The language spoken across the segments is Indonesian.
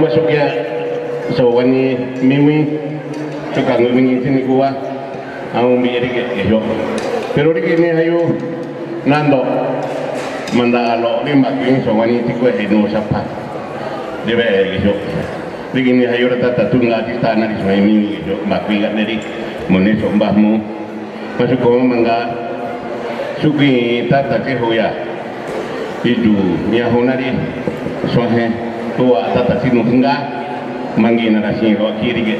masuk ya. So wani mimi suka ngumingin sini gua. Au mbiri ke yo pero ri ni ayo nando manda alo ri makin so wani ti ko he no sapa de be ke yo ayo rata tatunga di tanah di sungai mimi yo makin ga dari mone so mbahmu masuk ko mangga. Suki tata ke hoya itu nya honari sohe tua tata sinu hingga mangi na rasi ro kiri ge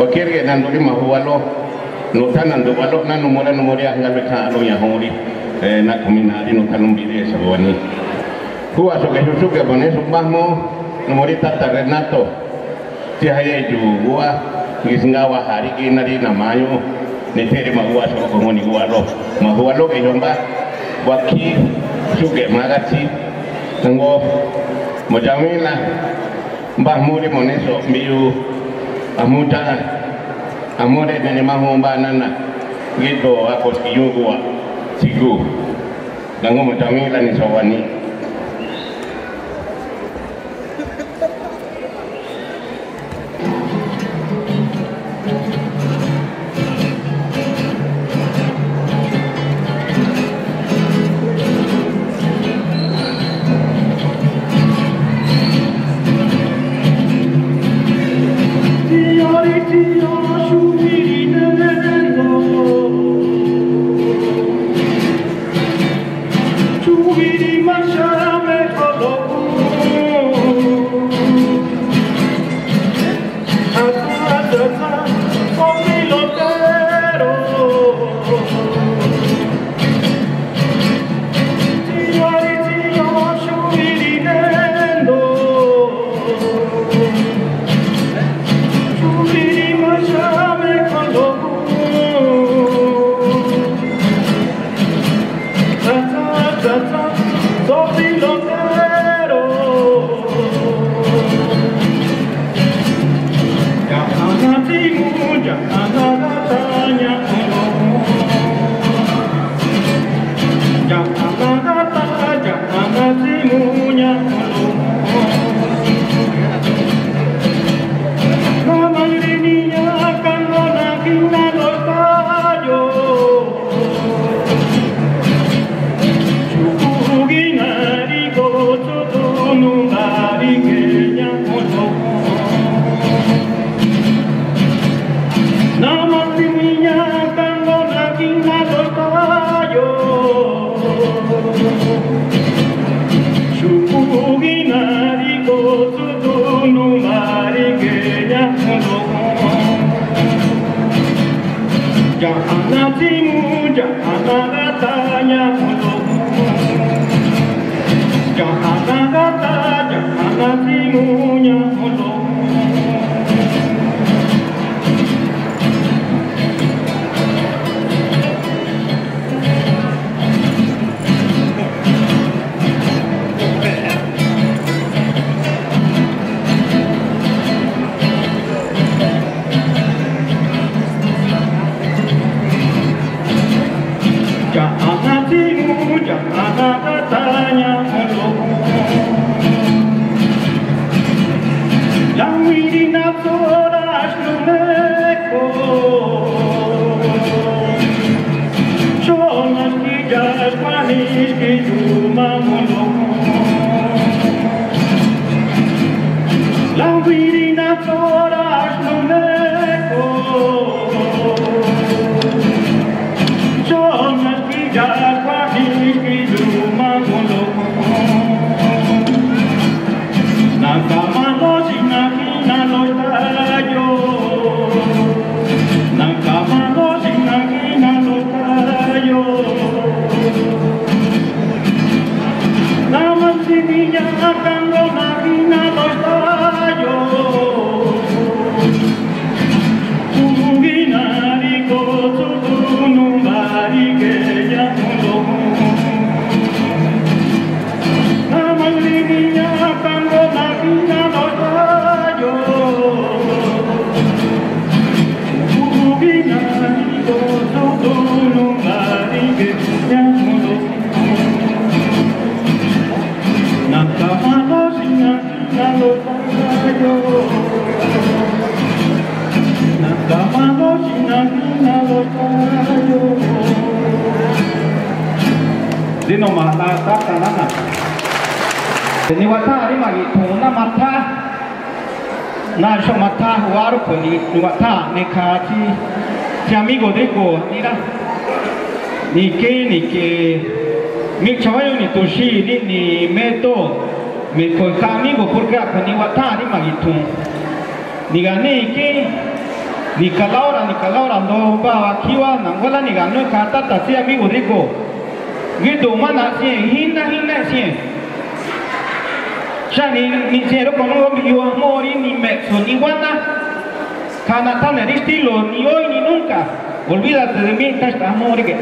ko kiri ge nan do ma huwa lo no tanan do walo nan no mora no mora hanga be ka lo ya hori na kumina di no kanum bi de so wani huwa so ge su ge bone so mahmo no mori tata renato ti haya itu huwa ngisinga wa hari nari na mayo ne ma huwa so ko lo ma huwa lo ge yomba waki suge magati Mojawena mbah muri muneso mbiyu amuta amurede Mahu Mba nana giddo wako sikiyunguwa siku nangu mutawila ni Τον Ατάνια που το κουμπά La huirina por las nubes Dino mata tata nana. Ni wata ni magi tuna mata. Na mata huaru ko ni ni wata ni kati. Si amigo de ko ni la. Ni que ni que ni chavallo ni toshi ni ni meto. Me colca amigo porque a ni wata ni magi. Ni gané que ni calaora ni calaora no va aquí va nangola ni ganó kata tasi amigo de. Gitu mana sih hina hina sih. Sha ni ni zero con mi yo mori ni mezzo ni guana. Kana tan el estilo ni hoy ni nunca. Olvídate de mí, esta amor que.